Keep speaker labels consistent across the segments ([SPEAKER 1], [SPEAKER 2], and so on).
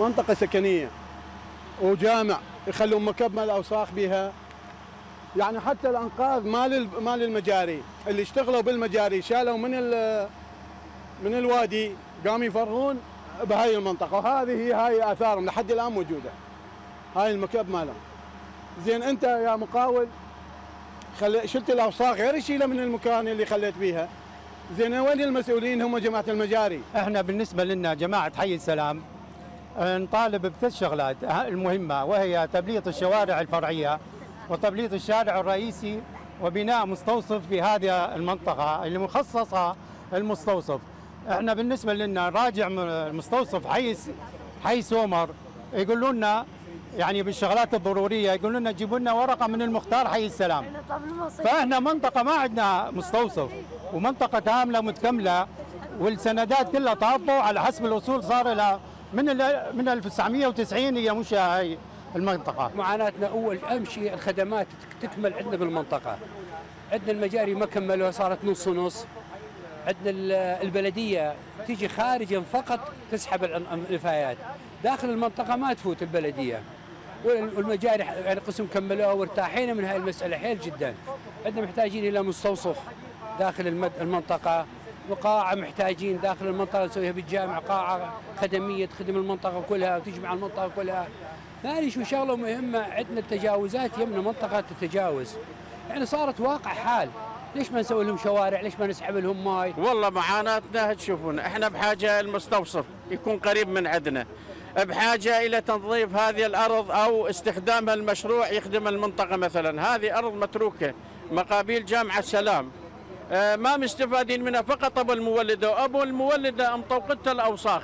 [SPEAKER 1] منطقة سكنية وجامع يخلون مكب الأوساخ بها يعني حتى الأنقاذ مال مال المجاري اللي اشتغلوا بالمجاري شالوا من من الوادي قاموا يفرغون بهاي المنطقة. وهذه هي هاي آثارهم لحد الآن موجودة. هاي المكب مالهم. زين أنت يا مقاول خل... شلت الأوساخ غير يشيلها من المكان اللي خليت بيها. زين وين المسؤولين هم جماعة المجاري؟
[SPEAKER 2] إحنا بالنسبة لنا جماعة حي السلام. نطالب بثلاث شغلات المهمة وهي تبليط الشوارع الفرعية وتبليط الشارع الرئيسي وبناء مستوصف في هذه المنطقة اللي مخصصة المستوصف إحنا بالنسبة لنا راجع المستوصف حي حي سومر يقولوا لنا يعني بالشغلات الضرورية يقولوا لنا جيبوا لنا ورقة من المختار حي السلام. فإحنا منطقة ما عندنا مستوصف ومنطقة كاملة متكاملة والسندات كلها طابوا على حسب الوصول صار لها من من 1990 هي مش هاي المنطقة.
[SPEAKER 3] معاناتنا أول أهم شيء الخدمات تكمل عندنا بالمنطقة. عندنا المجاري ما كملوها صارت نص ونص. عندنا البلدية تيجي خارجا فقط تسحب النفايات داخل المنطقة ما تفوت البلدية. والمجاري يعني قسم كملوها وارتاحينا من هاي المسألة حيل جدا. عندنا محتاجين إلى مستوصف داخل المنطقة. وقاعة محتاجين داخل المنطقة نسويها بالجامع قاعة خدمية تخدم المنطقة كلها وتجمع المنطقة كلها. ثاني شو شغلة مهمة عندنا التجاوزات يمنا منطقة التجاوز يعني صارت واقع حال. ليش ما نسوي لهم شوارع؟ ليش ما نسحب لهم ماي؟
[SPEAKER 4] والله معاناتنا تشوفون إحنا بحاجة المستوصف يكون قريب من عندنا. بحاجة إلى تنظيف هذه الأرض أو استخدامها المشروع يخدم المنطقة مثلا. هذه أرض متروكة مقابيل جامعة السلام ما مستفادين منها فقط أبو المولدة وأبو المولدة مطوقتها الأوساخ؟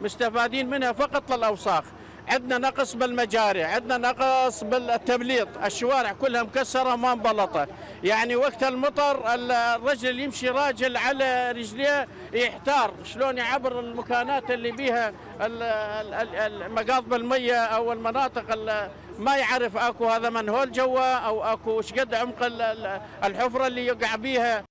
[SPEAKER 4] مستفادين منها فقط للأوساخ. عندنا نقص بالمجاري عندنا نقص بالتبليط. الشوارع كلها مكسرة ما مبلطة. يعني وقت المطر الرجل يمشي راجل على رجليه يحتار. شلون يعبر المكانات اللي بيها مقاضب المية أو المناطق ما يعرف أكو هذا منهول جوا أو أكو إيش قد عمق الحفرة اللي يقع بيها.